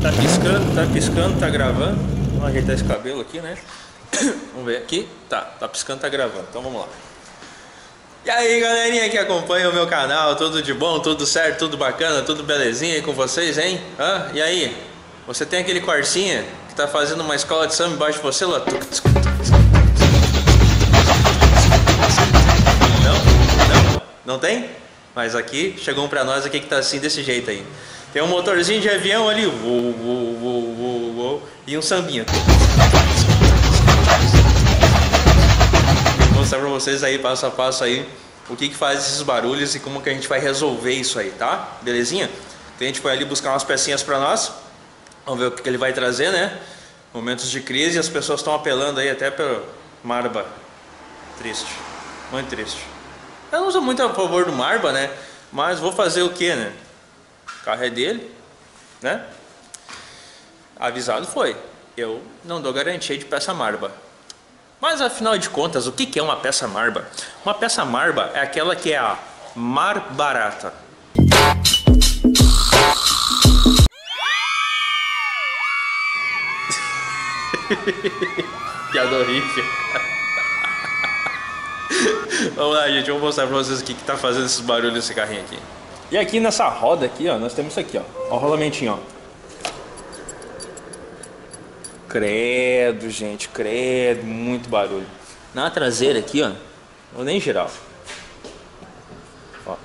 Tá piscando, tá piscando, tá gravando. Vamos ajeitar esse cabelo aqui, né? Vamos ver aqui. Tá, tá piscando, tá gravando. Então vamos lá. E aí, galerinha que acompanha o meu canal, tudo de bom, tudo certo, tudo bacana, tudo belezinha aí com vocês, hein? Hã? E aí? Você tem aquele corsinha que tá fazendo uma escola de samba embaixo de você lá? Não? Não? Não tem? Mas aqui, chegou um pra nós aqui que tá assim, desse jeito aí. Tem um motorzinho de avião ali, uou, uou, uou, uou, uou, e um sambinho. Vou mostrar pra vocês aí, passo a passo aí, o que que faz esses barulhos e como que a gente vai resolver isso aí, tá? Belezinha? Então a gente foi ali buscar umas pecinhas pra nós. Vamos ver o que, que ele vai trazer, né? Momentos de crise, as pessoas estão apelando aí até pelo Marba. Triste. Muito triste. Eu não sou muito a favor do Marba, né? Mas vou fazer o que, né? O carro é dele, né? Avisado foi. Eu não dou garantia de peça Marba. Mas afinal de contas, o que é uma peça Marba? Uma peça Marba é aquela que é a mar barata. Piada horrível. Vamos lá, gente. Vou mostrar pra vocês o que, que tá fazendo esses barulhos nesse carrinho aqui. E aqui nessa roda aqui, ó, nós temos isso aqui, ó. Ó o rolamentinho, ó. Credo, gente, credo, muito barulho. Na traseira aqui, ó, vou nem girar. Ó.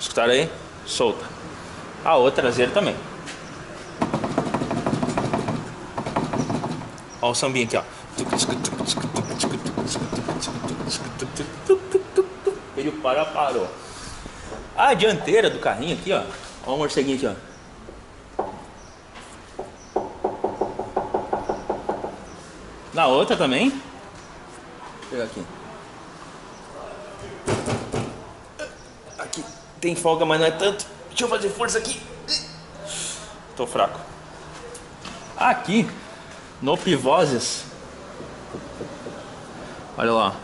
Escutaram aí? Solta. A outra traseira também. Ó o sambinho aqui, ó. Para, parou. A dianteira do carrinho aqui, ó. Ó o morceguinho aqui, ó. Na outra também. Vou pegar aqui. Aqui tem folga, mas não é tanto. Deixa eu fazer força aqui. Tô fraco. Aqui no pivoses. Olha lá.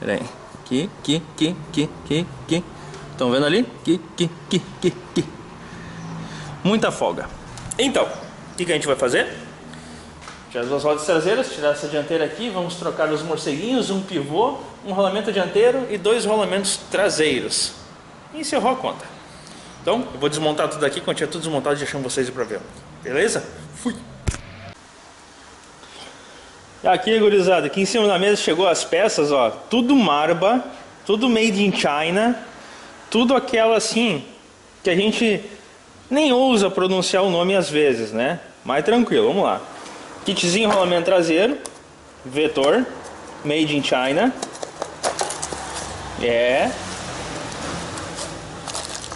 Pera aí. Aqui, aqui, aqui, aqui, aqui, aqui. Estão vendo ali? Aqui, aqui, aqui, aqui, aqui. Muita folga. Então, o que, que a gente vai fazer? Tirar as duas rodas traseiras, tirar essa dianteira aqui, vamos trocar os morceguinhos, um pivô, um rolamento dianteiro e dois rolamentos traseiros. E encerrou a conta. Então, eu vou desmontar tudo aqui, quando tiver tudo desmontado, chamo vocês para ver. Beleza? Fui! Aqui, gurizada, aqui em cima da mesa chegou as peças, ó, tudo marba, tudo made in China, tudo aquela assim, que a gente nem ousa pronunciar o nome às vezes, né? Mas tranquilo, vamos lá. Kitzinho rolamento traseiro, vetor, made in China. É.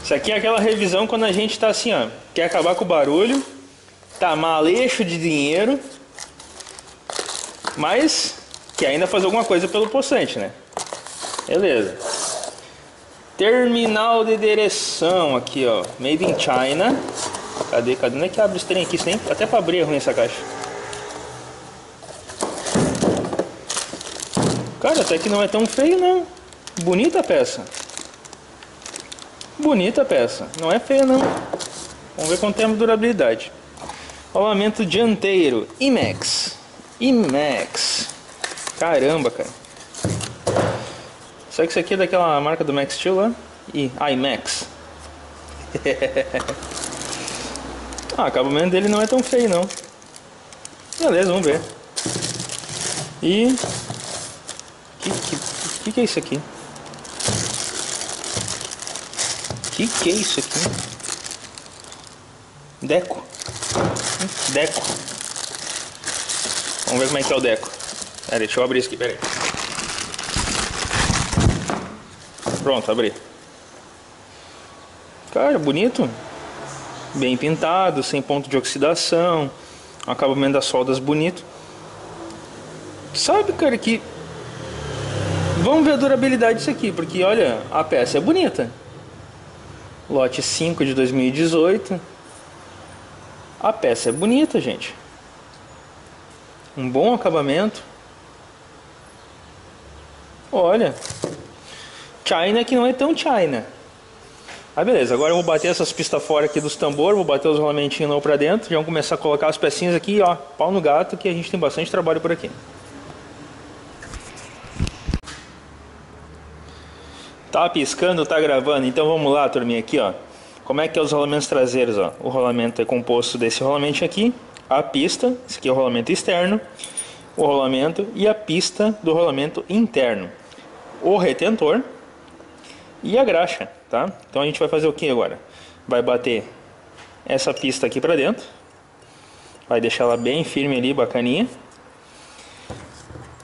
Isso aqui é aquela revisão quando a gente tá assim, ó, quer acabar com o barulho, tá maleixo de dinheiro, mas que ainda fazer alguma coisa pelo possante, né? Beleza. Terminal de direção aqui, ó. Made in China. Cadê? Cadê? Não é que abre esse trem aqui? Nem, até para abrir é ruim essa caixa. Cara, até que não é tão feio, não. Bonita peça. Bonita peça. Não é feia, não. Vamos ver quanto tempo de durabilidade. Rolamento dianteiro. IMAX. IMAX. Caramba, cara. Será que isso aqui é daquela marca do Max Steel lá? E IMAX. ah, o acabamento dele não é tão feio não. Beleza, vamos ver. E que que, que que é isso aqui? Que que é isso aqui? Deco. Deco. Vamos ver como é que é o deco. Pera, deixa eu abrir isso aqui, pera aí. Pronto, abri. Cara, bonito. Bem pintado, sem ponto de oxidação. Acabamento das soldas bonito. Sabe, cara, que... Vamos ver a durabilidade disso aqui, porque olha, a peça é bonita. Lote 5 de 2018. A peça é bonita, gente. Um bom acabamento. Olha. China que não é tão China. Aí beleza, agora eu vou bater essas pistas fora aqui dos tambor, vou bater os rolamentinhos novo pra dentro, já vamos começar a colocar as pecinhas aqui, ó, pau no gato, que a gente tem bastante trabalho por aqui. Tá piscando, tá gravando, então vamos lá, turminha, aqui ó. Como é que é os rolamentos traseiros, ó? O rolamento é composto desse rolamento aqui, a pista, esse aqui é o rolamento externo, o rolamento e a pista do rolamento interno. O retentor e a graxa tá? Então a gente vai fazer o que agora? Vai bater essa pista aqui para dentro, vai deixar ela bem firme ali, bacaninha.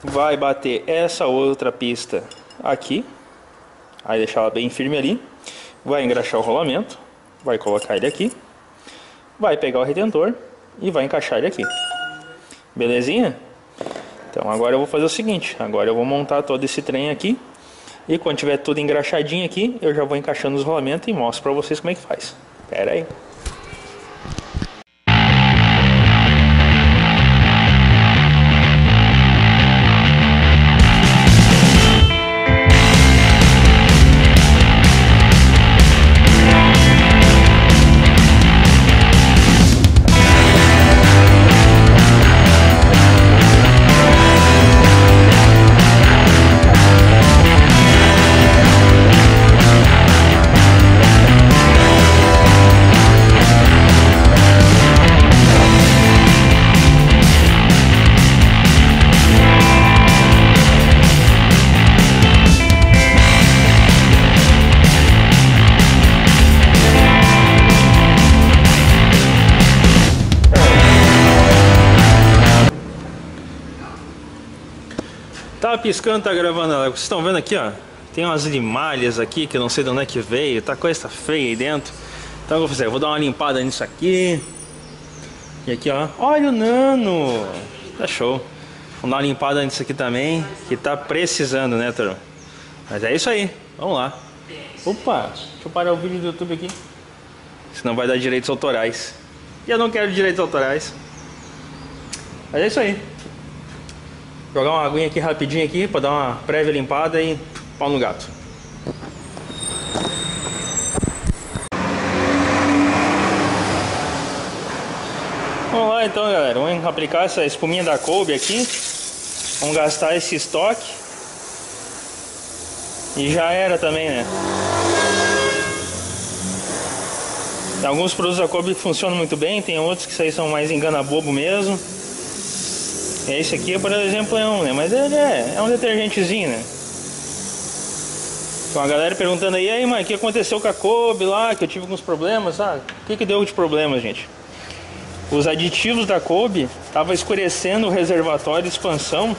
Vai bater essa outra pista aqui, vai deixar ela bem firme ali. Vai engraxar o rolamento, vai colocar ele aqui, vai pegar o retentor e vai encaixar ele aqui. Belezinha? Então agora eu vou fazer o seguinte, agora eu vou montar todo esse trem aqui e quando tiver tudo engraxadinho aqui, eu já vou encaixando os rolamentos e mostro para vocês como é que faz. Pera aí. Tá piscando, tá gravando. Vocês estão vendo aqui, ó. Tem umas limalhas aqui que eu não sei de onde é que veio. Tá coisa feia aí dentro. Então eu vou fazer, eu vou dar uma limpada nisso aqui. E aqui, ó. Olha o nano. Tá show. Vamos dar uma limpada nisso aqui também. Que tá precisando, né, turma? Mas é isso aí. Vamos lá. Opa, deixa eu parar o vídeo do YouTube aqui. Senão vai dar direitos autorais. E eu não quero direitos autorais. Mas é isso aí. Jogar uma aguinha aqui rapidinho aqui para dar uma prévia limpada e pau no gato. Vamos lá então galera, vamos aplicar essa espuminha da Kobe aqui. Vamos gastar esse estoque. E já era também né? Alguns produtos da Kobe funcionam muito bem Tem outros que aí são mais engana bobo mesmo esse aqui, por exemplo, é um, né? Mas ele é, é um detergentezinho, né? Então a galera perguntando aí, aí, mãe, o que aconteceu com a Kobe lá, que eu tive alguns problemas, ah, o que que deu de problema, gente? Os aditivos da Kobe estavam escurecendo o reservatório de expansão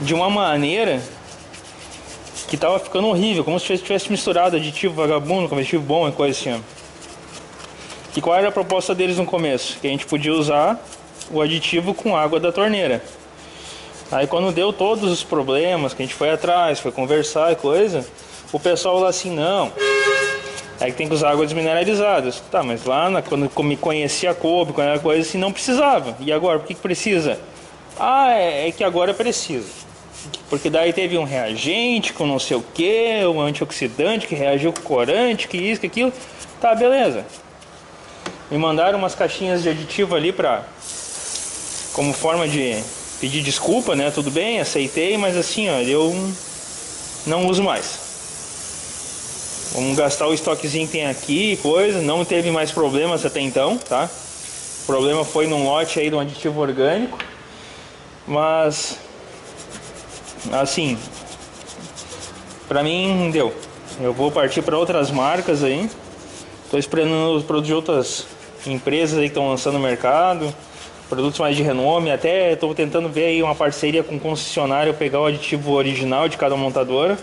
de uma maneira que tava ficando horrível, como se tivesse misturado aditivo vagabundo com aditivo bom e coisa assim. E qual era a proposta deles no começo? Que a gente podia usar o aditivo com água da torneira. Aí quando deu todos os problemas, que a gente foi atrás, foi conversar e coisa, o pessoal falou assim, não, é que tem que usar água desmineralizada. Tá, mas lá na, quando me conhecia a Kobe, quando era coisa assim, não precisava. E agora, por que, que precisa? Ah, é, é, que agora precisa. Porque daí teve um reagente com não sei o que, um antioxidante que reagiu com corante, que isso, que aquilo. Tá, beleza. Me mandaram umas caixinhas de aditivo ali pra como forma de pedir desculpa, né? Tudo bem, aceitei, mas assim, ó, eu não uso mais. Vamos gastar o estoquezinho que tem aqui, coisa. Não teve mais problemas até então, tá? O problema foi num lote aí de um aditivo orgânico. Mas, assim, pra mim deu. Eu vou partir para outras marcas aí. Tô esperando os produtos outras empresas aí que estão lançando no mercado produtos mais de renome. Até estou tentando ver aí uma parceria com um concessionário, pegar o aditivo original de cada montadora.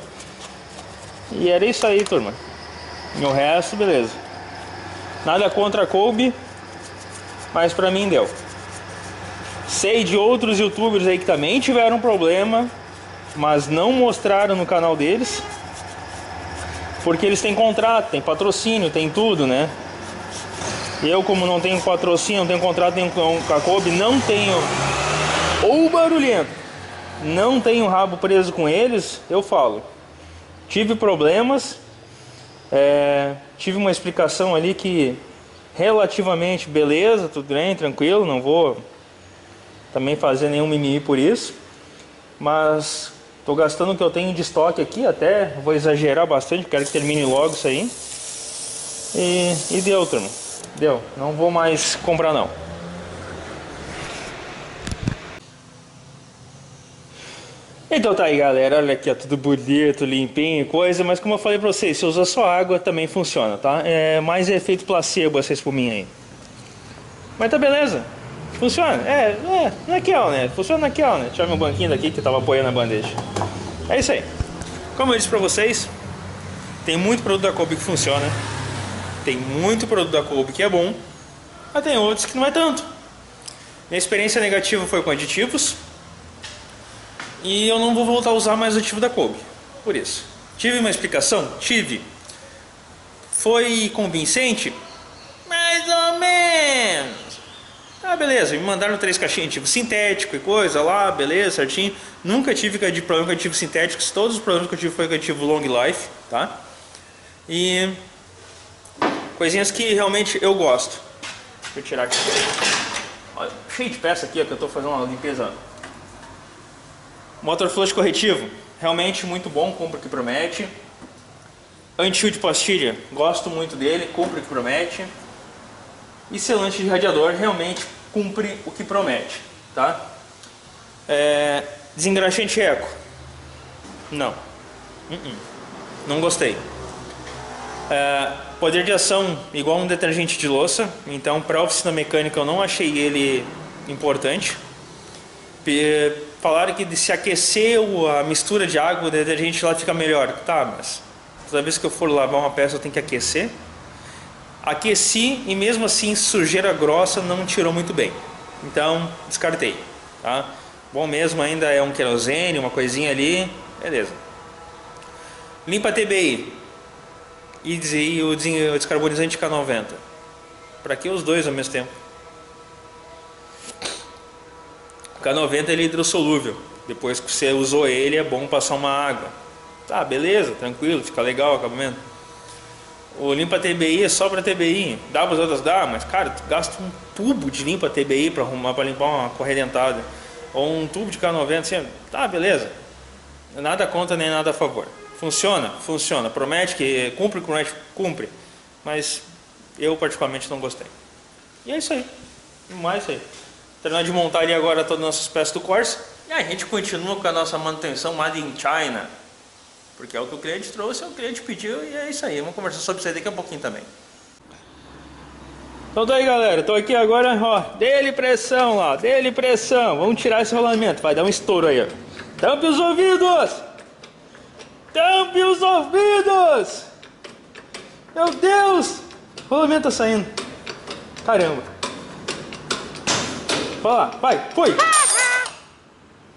E era isso aí, turma. E o resto, beleza. Nada contra a Kobe, mas pra mim deu. Sei de outros youtubers aí que também tiveram problema, mas não mostraram no canal deles. Porque eles têm contrato, tem patrocínio, tem tudo, né? Eu, como não tenho patrocínio, não tenho contrato com a Kobe, não tenho. Ou barulhento, não tenho rabo preso com eles, eu falo. Tive problemas, É, tive uma explicação ali que relativamente beleza, tudo bem, tranquilo, não vou também fazer nenhum mimimi por isso. Mas estou gastando o que eu tenho de estoque aqui, até vou exagerar bastante, quero que termine logo isso aí. E, e deu, turma. Deu. Não vou mais comprar não. Então tá aí galera, olha aqui, ó, tudo bonito, limpinho, coisa, mas como eu falei pra vocês, se usar só água também funciona, tá? É mais efeito placebo essa espuminha aí. Mas tá beleza, funciona, é, é, naquela, né? Funciona naquela, né? Deixa meu banquinho daqui que tava apoiando a bandeja. É isso aí. Como eu disse pra vocês, tem muito produto da Kobe que funciona, tem muito produto da Kobe que é bom, mas tem outros que não é tanto. Minha experiência negativa foi com aditivos, e eu não vou voltar a usar mais o ativo da Kobe. Por isso. Tive uma explicação? Tive. Foi convincente? Mais ou menos. Ah, beleza. Me mandaram três caixinhas de ativo sintético e coisa lá, beleza, certinho. Nunca tive problema com ativo sintéticos. Todos os problemas que eu tive foi com ativo long life, tá? E coisinhas que realmente eu gosto. Deixa eu tirar aqui. Olha, cheio de peça aqui, ó, que eu tô fazendo uma limpeza Motor flush corretivo, realmente muito bom, cumpre o que promete. Anti-fio de pastilha, gosto muito dele, cumpre o que promete. E selante de radiador, realmente cumpre o que promete, tá? É, desengraxante eco, não, uh -uh. não gostei. É, poder de ação igual um detergente de louça, então para oficina mecânica eu não achei ele importante falaram que se aquecer a mistura de água, o detergente lá fica melhor. Tá, mas toda vez que eu for lavar uma peça eu tenho que aquecer. Aqueci e mesmo assim sujeira grossa não tirou muito bem. Então descartei. Tá? Bom mesmo ainda é um querosene, uma coisinha ali. Beleza. Limpa TBI e o descarbonizante K90. Para que os dois ao mesmo tempo? K90 ele é hidrossolúvel. Depois que você usou ele, é bom passar uma água. Tá, beleza, tranquilo, fica legal o acabamento. O limpa TBI é só para TBI. Dá para as outras? Dá, mas cara, tu gasta um tubo de limpa TBI para arrumar, para limpar uma correia dentada. Ou um tubo de K90, assim, tá, beleza. Nada contra nem nada a favor. Funciona? Funciona. Promete que cumpre, promete, cumpre. Mas eu particularmente não gostei. E é isso aí. Mais isso aí. Terminar de montar ali agora todas as nossas peças do Corsa. E a gente continua com a nossa manutenção Made in China. Porque é o que o cliente trouxe, é o cliente pediu e é isso aí. Vamos conversar sobre isso aí daqui a pouquinho também. Então tá aí galera, tô aqui agora, ó, dele pressão lá, dele pressão. Vamos tirar esse rolamento, vai dar um estouro aí, ó. Tampe os ouvidos! Tampe os ouvidos! Meu Deus! O rolamento tá saindo. Caramba. Vai lá, vai, foi.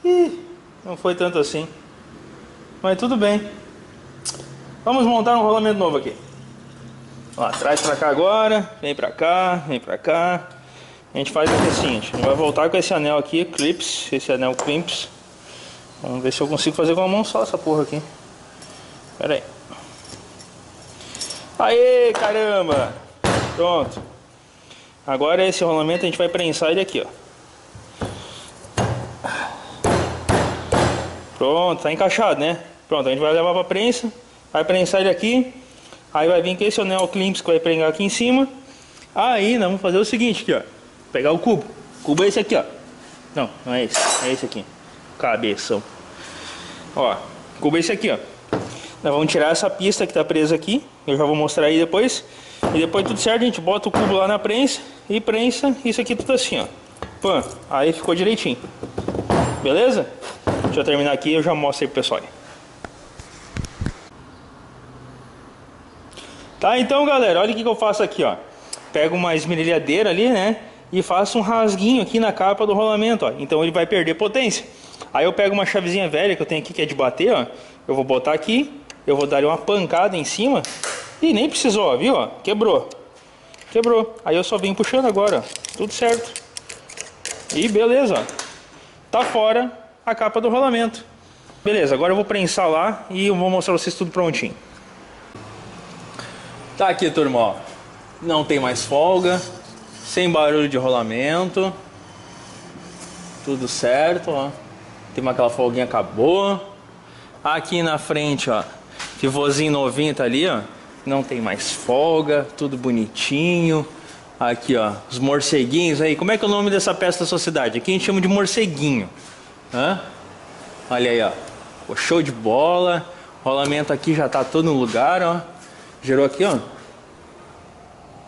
Ih, não foi tanto assim. Mas tudo bem. Vamos montar um rolamento novo aqui. Ó, traz pra cá agora, vem pra cá, vem pra cá. A gente faz aqui assim, a gente vai voltar com esse anel aqui, clips, esse anel clips. Vamos ver se eu consigo fazer com a mão só essa porra aqui. Pera aí. Aê, caramba! Pronto. Agora esse rolamento a gente vai prensar ele aqui, ó. Pronto, tá encaixado, né? Pronto, a gente vai levar pra prensa, vai prensar ele aqui, aí vai vir com esse anel climps que vai pregar aqui em cima. Aí nós vamos fazer o seguinte aqui, ó. Pegar o cubo. O cubo é esse aqui, ó. Não, não é esse, é esse aqui. Cabeção. Ó, cubo é esse aqui, ó. Nós vamos tirar essa pista que tá presa aqui, eu já vou mostrar aí depois. E depois tudo certo, a gente bota o cubo lá na prensa e prensa isso aqui tudo assim, ó. Pã, aí ficou direitinho. Beleza? Deixa eu terminar aqui e eu já mostro aí pro pessoal. Tá, então galera, olha o que, que eu faço aqui, ó. Pego uma esmerilhadeira ali, né? E faço um rasguinho aqui na capa do rolamento, ó. Então ele vai perder potência. Aí eu pego uma chavezinha velha que eu tenho aqui que é de bater, ó. Eu vou botar aqui, eu vou dar uma pancada em cima. E nem precisou, viu? Quebrou. Quebrou. Aí eu só vim puxando agora. Tudo certo. E beleza. Tá fora a capa do rolamento. Beleza, agora eu vou prensar lá e eu vou mostrar vocês tudo prontinho. Tá aqui, turma. Não tem mais folga, sem barulho de rolamento. Tudo certo, ó. Tem uma aquela folguinha acabou. Aqui na frente, ó, pivôzinho novinho tá ali, ó. Não tem mais folga, tudo bonitinho. Aqui, ó, os morceguinhos aí. Como é que é o nome dessa peça da sociedade? Aqui a gente chama de morceguinho. Hã? Olha aí, ó. Pô, show de bola. Rolamento aqui já tá todo no lugar, ó. Gerou aqui, ó.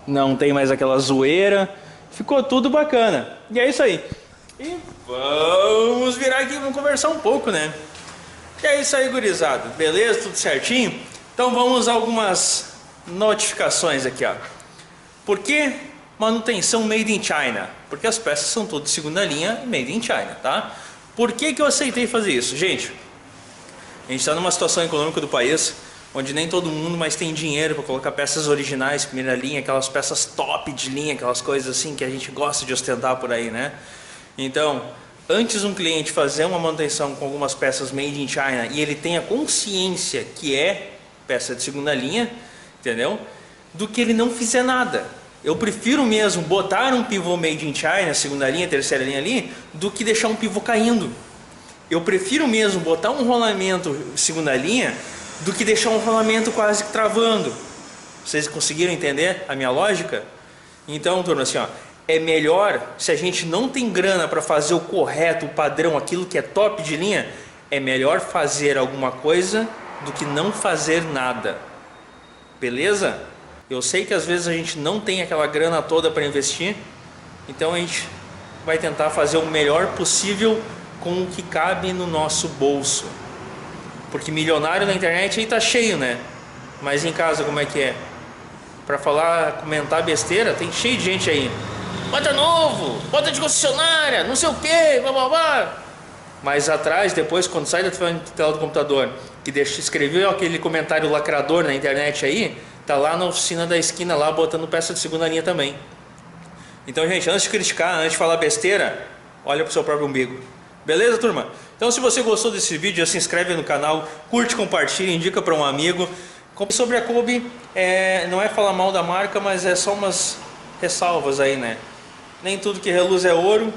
Não tem mais aquela zoeira. Ficou tudo bacana. E é isso aí. E vamos virar aqui, vamos conversar um pouco, né? E é isso aí, gurizada. Beleza? Tudo certinho? Então vamos a algumas notificações aqui, ó. Por que manutenção made in China? Porque as peças são todas de segunda linha made in China, tá? Por que, que eu aceitei fazer isso? Gente, a gente está numa situação econômica do país onde nem todo mundo mais tem dinheiro para colocar peças originais, primeira linha, aquelas peças top de linha, aquelas coisas assim que a gente gosta de ostentar por aí, né? Então, antes um cliente fazer uma manutenção com algumas peças made in China e ele tenha consciência que é peça de segunda linha, entendeu? Do que ele não fizer nada. Eu prefiro mesmo botar um pivô made in China, segunda linha, terceira linha ali, do que deixar um pivô caindo. Eu prefiro mesmo botar um rolamento segunda linha do que deixar um rolamento quase travando. Vocês conseguiram entender a minha lógica? Então, turma, assim, ó, é melhor se a gente não tem grana para fazer o correto, o padrão, aquilo que é top de linha, é melhor fazer alguma coisa do que não fazer nada. Beleza? Eu sei que às vezes a gente não tem aquela grana toda para investir, então a gente vai tentar fazer o melhor possível com o que cabe no nosso bolso. Porque milionário na internet aí tá cheio, né? Mas em casa como é que é? Para falar, comentar besteira, tem cheio de gente aí. Bota novo, bota de concessionária, não sei o que, blá blá blá. Mas atrás, depois, quando sai da tela do computador, que deixa, escreveu aquele comentário lacrador na internet aí, tá lá na oficina da esquina, lá botando peça de segunda linha também. Então, gente, antes de criticar, antes de falar besteira, olha pro seu próprio umbigo. Beleza, turma? Então, se você gostou desse vídeo, se inscreve no canal, curte, compartilha, indica para um amigo. Sobre a Kobe, é, não é falar mal da marca, mas é só umas ressalvas aí, né? nem tudo que reluz é ouro,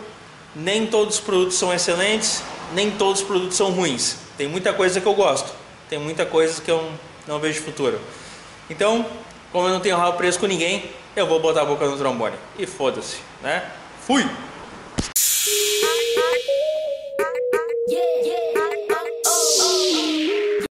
nem todos os produtos são excelentes, nem todos os produtos são ruins. Tem muita coisa que eu gosto, tem muita coisa que eu não vejo futuro. Então, como eu não tenho rabo preso com ninguém, eu vou botar a boca no trombone. E foda-se, né? Fui! Yeah, yeah.